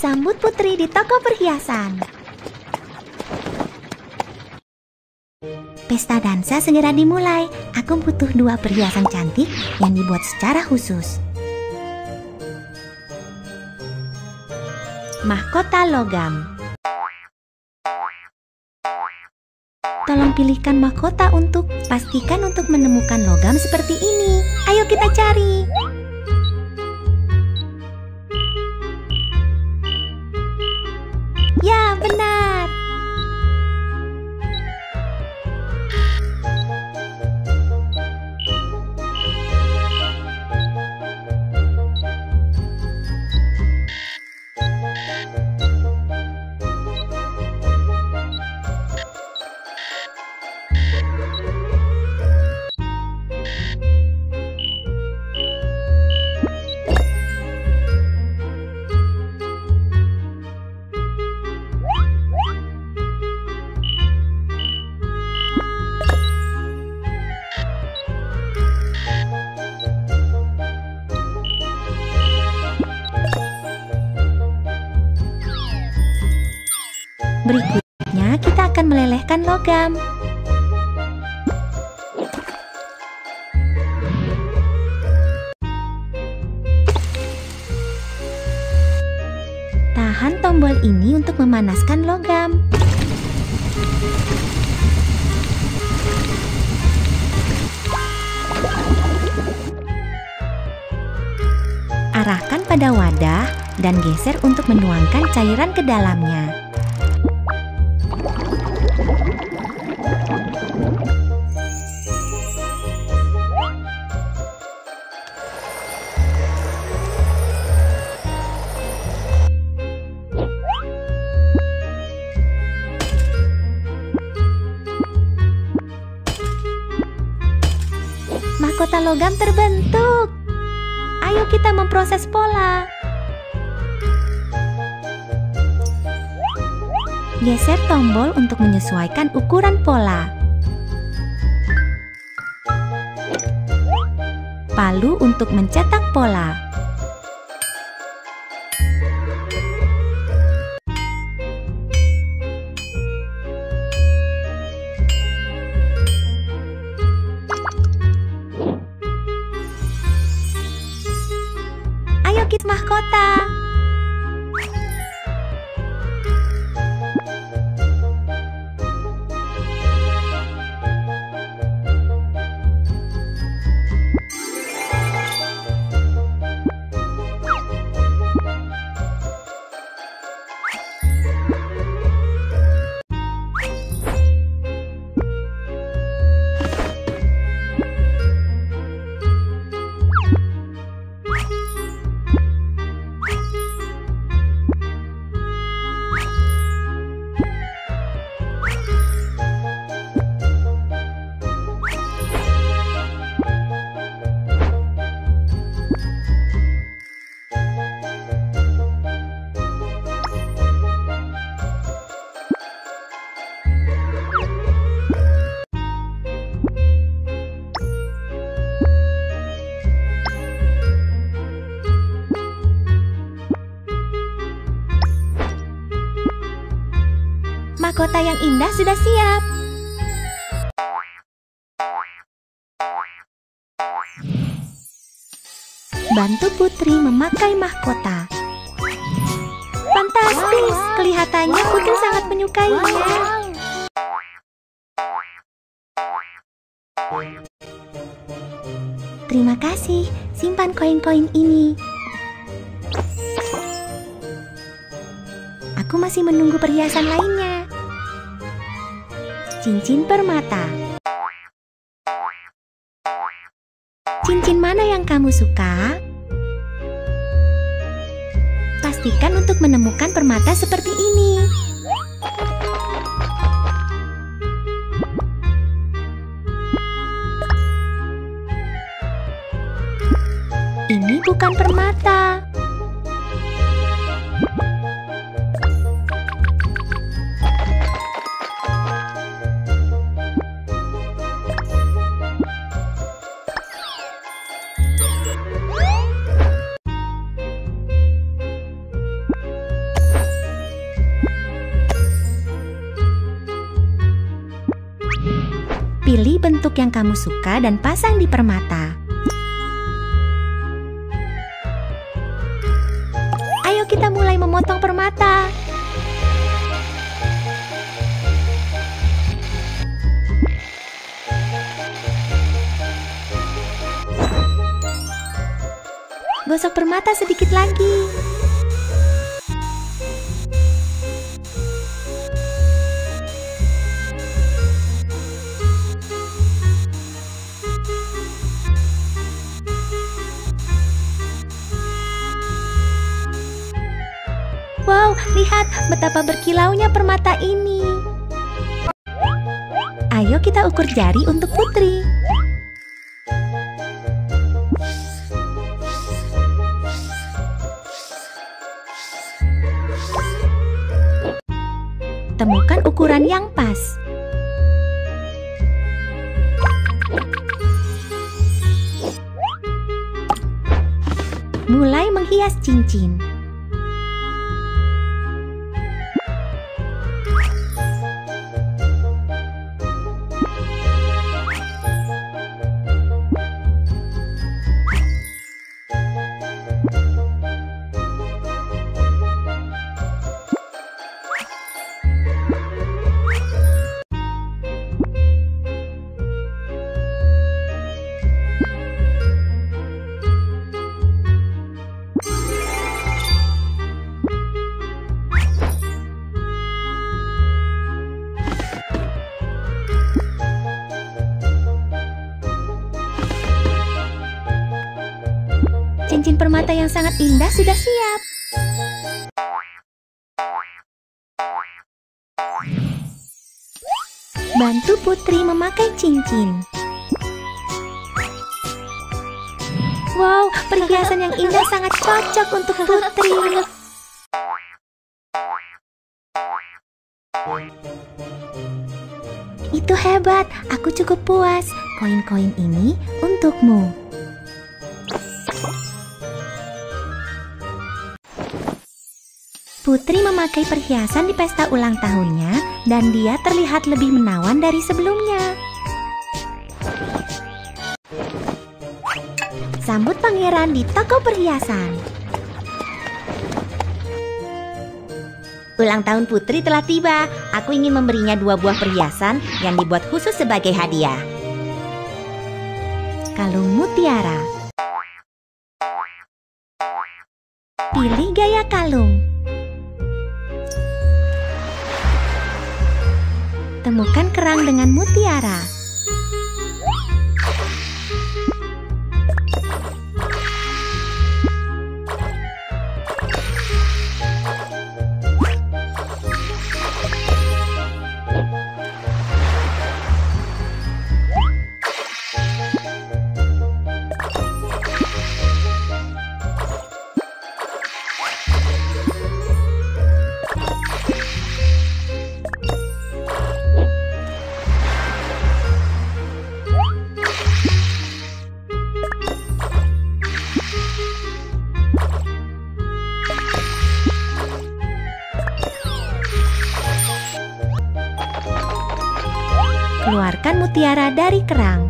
Sambut putri di toko perhiasan. Pesta dansa segera dimulai. Aku butuh dua perhiasan cantik yang dibuat secara khusus. Mahkota logam. Tolong pilihkan mahkota untuk pastikan untuk menemukan logam seperti ini. Ayo kita cari. Melelehkan logam. Tahan tombol ini untuk memanaskan logam. Arahkan pada wadah dan geser untuk menuangkan cairan ke dalamnya. Terbentuk. Ayo kita memproses pola. Geser tombol untuk menyesuaikan ukuran pola. Palu untuk mencetak pola. Mahkota. Indah sudah siap. Bantu Putri memakai mahkota. Fantastis, kelihatannya Putri sangat menyukainya. Terima kasih, simpan koin-koin ini. Aku masih menunggu perhiasan lainnya. Cincin permata. Cincin mana yang kamu suka? Pastikan untuk menemukan permata seperti ini. Ini bukan permata. Pilih bentuk yang kamu suka dan pasang di permata. Gosok permata sedikit lagi. Wow, lihat betapa berkilaunya permata ini. Ayo kita ukur jari untuk Putri. Temukan ukuran yang pas. Mulai menghias cincin. Indah sudah siap. Bantu Putri memakai cincin. Wow, perhiasan yang indah sangat cocok untuk Putri. Itu hebat, aku cukup puas. Koin-koin ini untukmu. Putri memakai perhiasan di pesta ulang tahunnya dan dia terlihat lebih menawan dari sebelumnya. Sambut pangeran di toko perhiasan. Ulang tahun Putri telah tiba. Aku ingin memberinya dua buah perhiasan yang dibuat khusus sebagai hadiah. Kalung mutiara. Pilih gaya kalung. Temukan kerang dengan mutiara. Keluarkan mutiara dari kerang.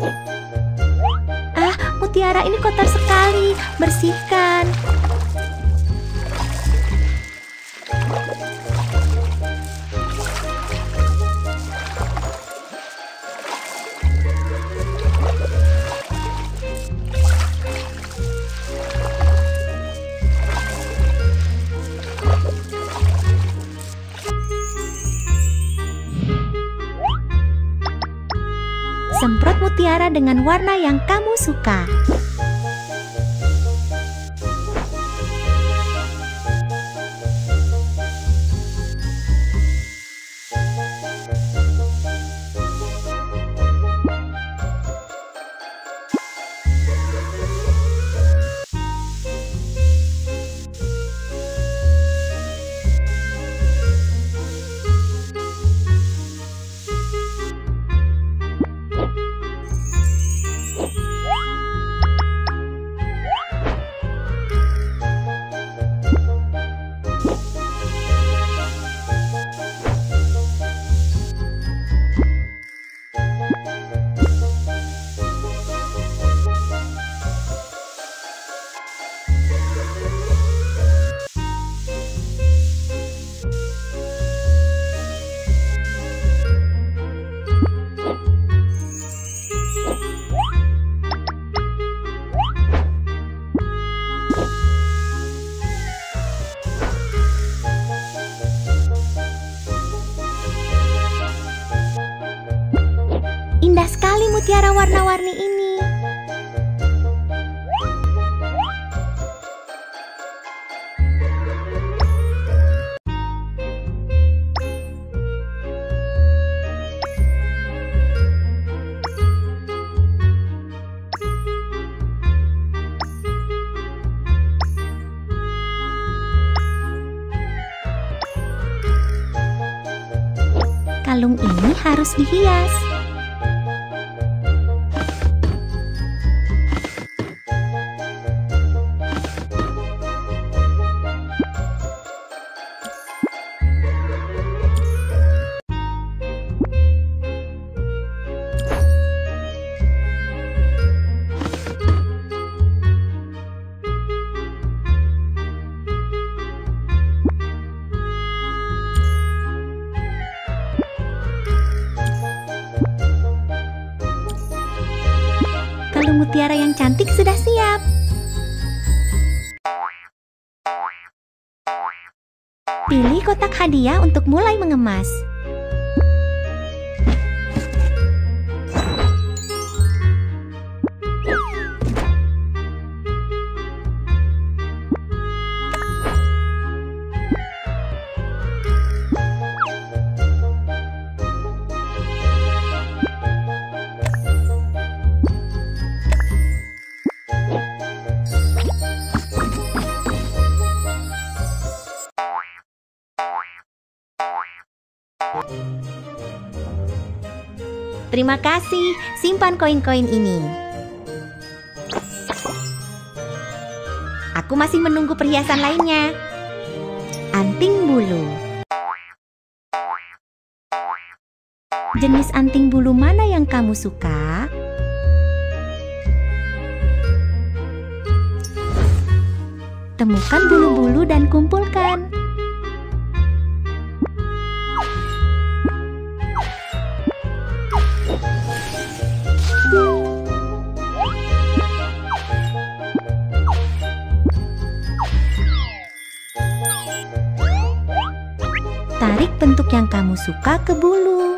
Ah, mutiara ini kotor sekali. Bersihkan. Semprot mutiara dengan warna yang kamu suka. Mutiara warna-warni ini. Kalung ini harus dihias. Mutiara yang cantik sudah siap. Pilih kotak hadiah untuk mulai mengemas. Terima kasih, simpan koin-koin ini. Aku masih menunggu perhiasan lainnya. Anting bulu. Jenis anting bulu mana yang kamu suka? Temukan bulu-bulu dan kumpulkan. Tarik bentuk yang kamu suka ke bulu.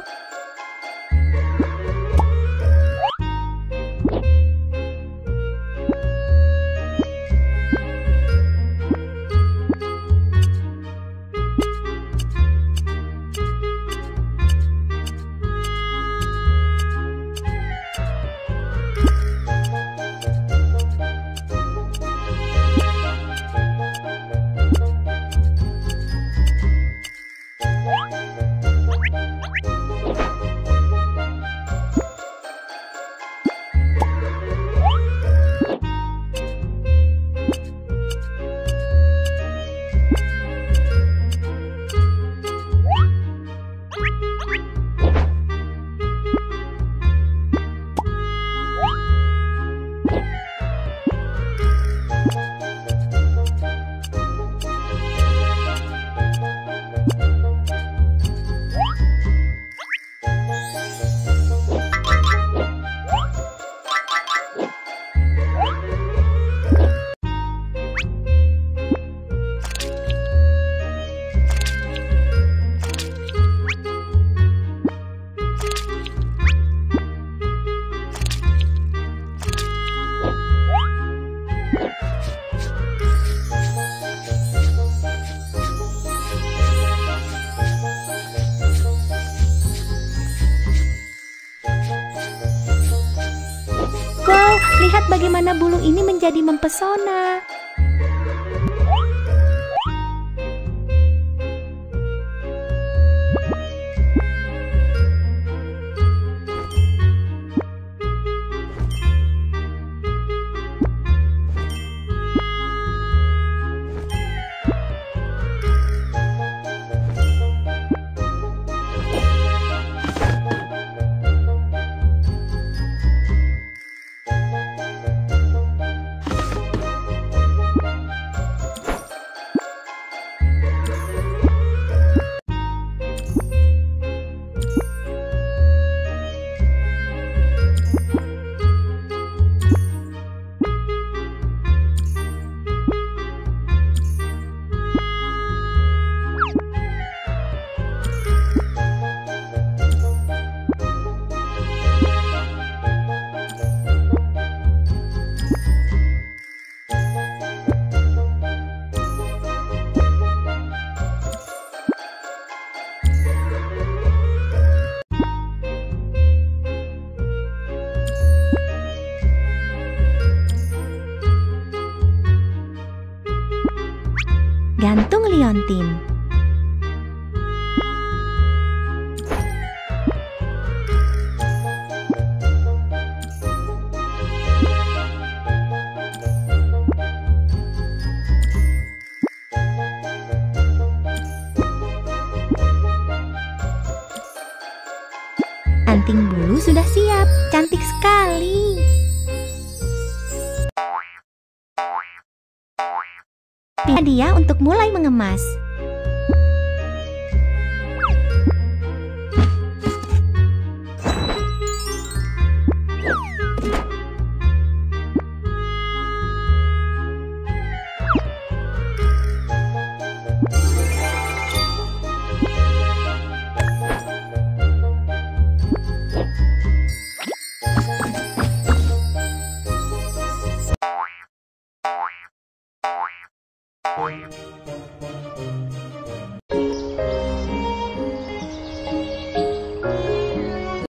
Menjadi mempesona. Siap, cantik sekali. Hadiah untuk mulai mengemas.